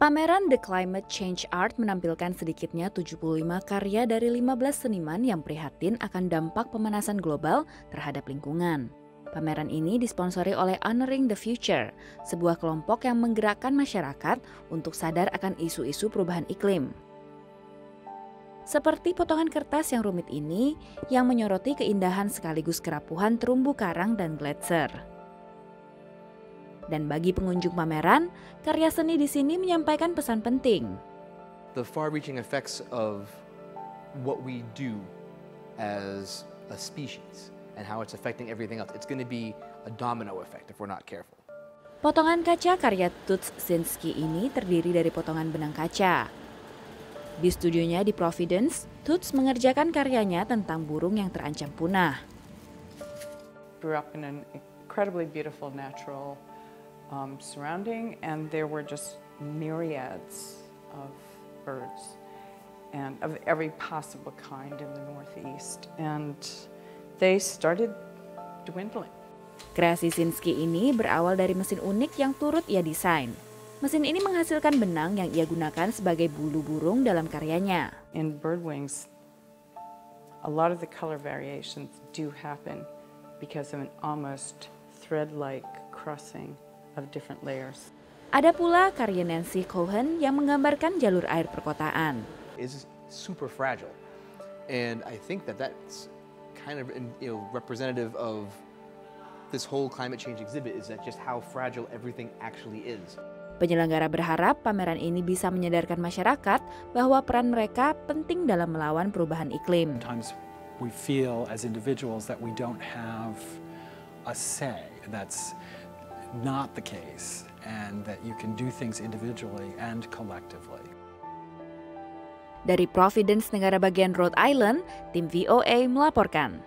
Pameran The Climate Change Art menampilkan sedikitnya 75 karya dari 15 seniman yang prihatin akan dampak pemanasan global terhadap lingkungan. Pameran ini disponsori oleh Honoring the Future, sebuah kelompok yang menggerakkan masyarakat untuk sadar akan isu-isu perubahan iklim. Seperti potongan kertas yang rumit ini, yang menyoroti keindahan sekaligus kerapuhan terumbu karang dan gletser. Dan bagi pengunjung pameran, karya seni di sini menyampaikan pesan penting. The far-reaching effects of what we do as a species and how it's affecting everything else. It's going to be a domino effect if we're not careful. Potongan kaca karya Tuts Sinski ini terdiri dari potongan benang kaca. Di studionya di Providence, Tuts mengerjakan karyanya tentang burung yang terancam punah. Grew up in an incredibly beautiful natural um, surrounding, and there were just myriads of birds and of every possible kind in the Northeast. And they started dwindling. Kreasi Sinski ini berawal dari mesin unik yang turut ia desain. Mesin ini menghasilkan benang yang ia gunakan sebagai bulu burung dalam karyanya. In bird wings, a lot of the color variations do happen because of an almost thread-like crossing of different layers. Ada pula karya Nancy Cohen yang menggambarkan jalur air perkotaan. Is super fragile, and I think that that's kind of you know representative of this whole climate change exhibit is that just how fragile everything actually is. Penyelenggara berharap pameran ini bisa menyadarkan masyarakat bahwa peran mereka penting dalam melawan perubahan iklim. Sometimes we feel as individuals that we don't have a say. That's not the case and that you can do things individually and collectively. Dari Providence, negara bagian Rhode Island, tim VOA melaporkan.